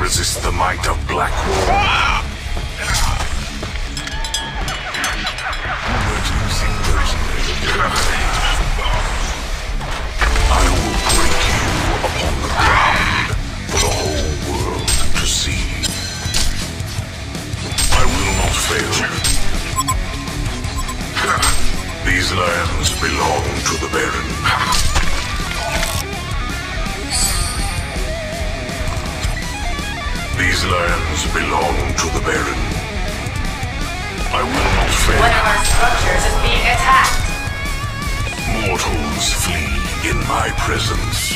resist the might of Blackwater. I will break you upon the ground for the whole world to see. I will not fail. you. These lands belong to the Baron. Baron. I will not fail. One of our structures is being attacked. Mortals flee in my presence.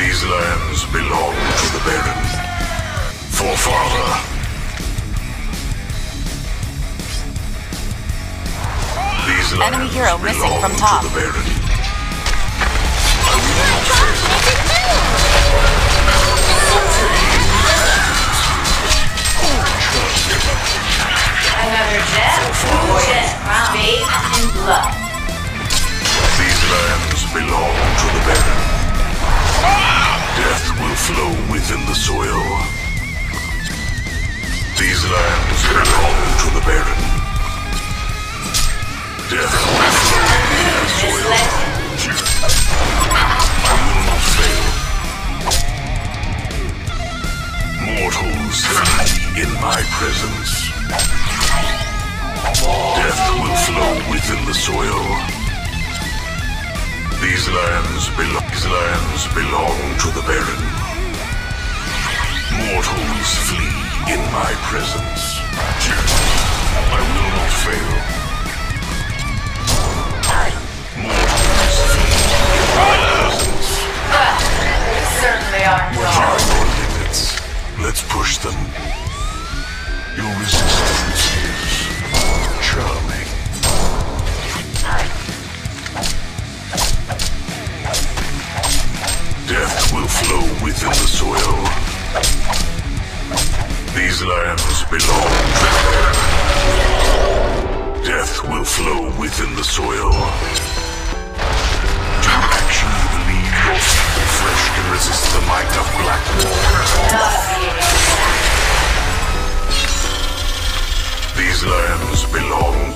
These lands belong to the Baron. Forefather. These Enemy lands hero missing belong from top. To the Baron. Another death, death, bathed in blood. These lands belong to the Baron. Death will flow within the soil. These lands belong to the Baron. Death will flow within the soil. I will not fail. Mortals in my presence. Death will flow within the soil. These lands belong. These lands belong to the Baron. Mortals flee in my presence. I will not fail. Mortals flee in my presence. Certainly are What are your limits? Let's push them. Resistance is charming. Death will flow within the soil. These lands belong Death will flow within the soil. Do you actually believe your flesh can resist the might of Blackwater? These lands belong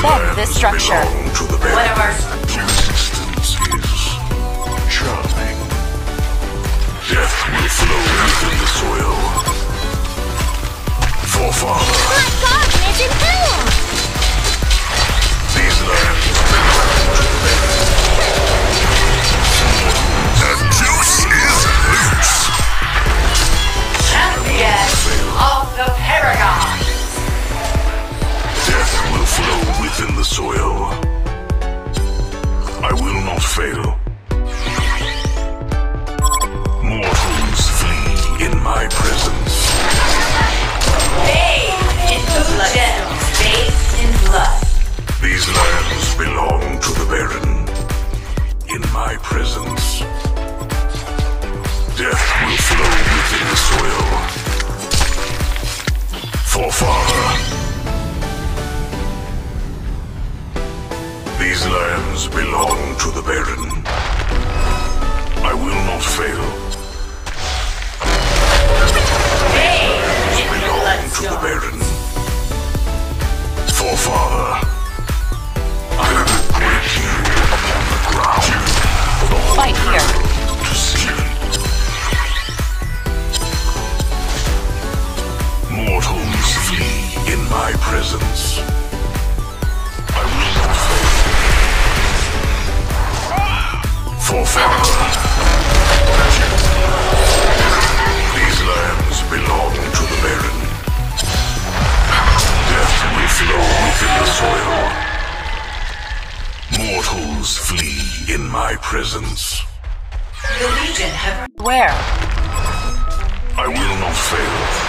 Defend this structure. belong to the One of our Your resistance is charming. Death will flow within the soil. Forefather, these Forefather. These lands belong to the Baron. I will not fail. In belong to the. Baron. Forefather, I prisons. The Legion have... Where? I will not fail.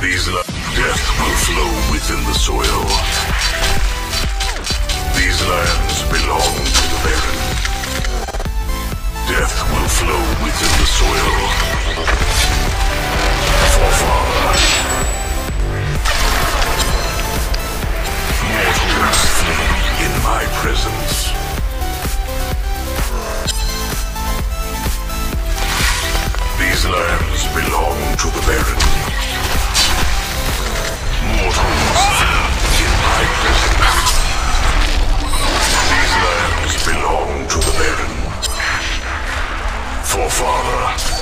These lo- death will flow within the soil. These lands belong to the Baron. Death will flow within the soil. For far, Mortals flee in my presence. These lands belong to the Baron. These lands belong to the Baron. Forefather.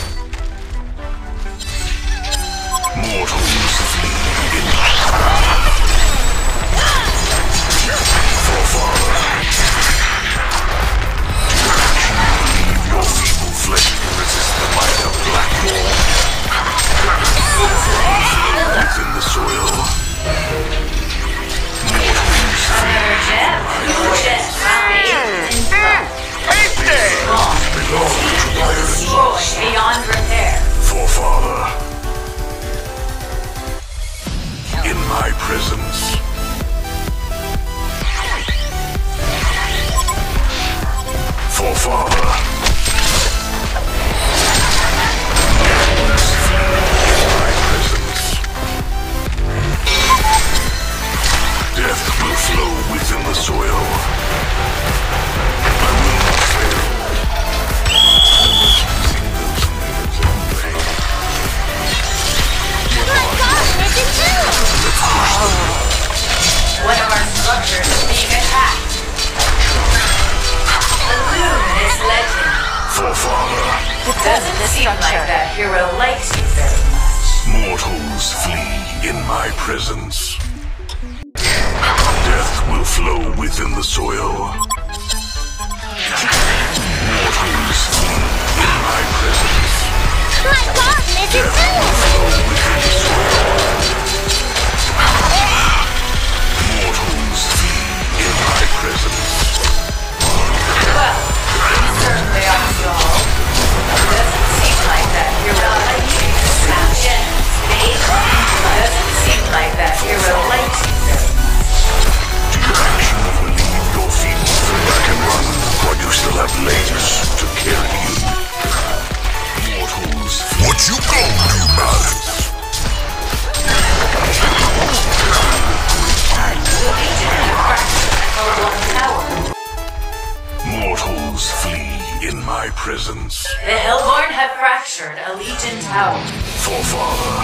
It doesn't seem like that hero likes you very much. Mortals flee in my presence. Death will flow within the soil. Mortals flee in my presence. My God, Mortals flee in my presence. out. Forefather.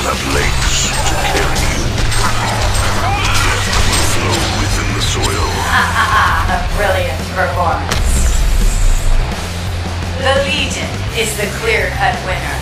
will have to carry you. Death will flow within the soil. A brilliant performance. The Legion is the clear-cut winner.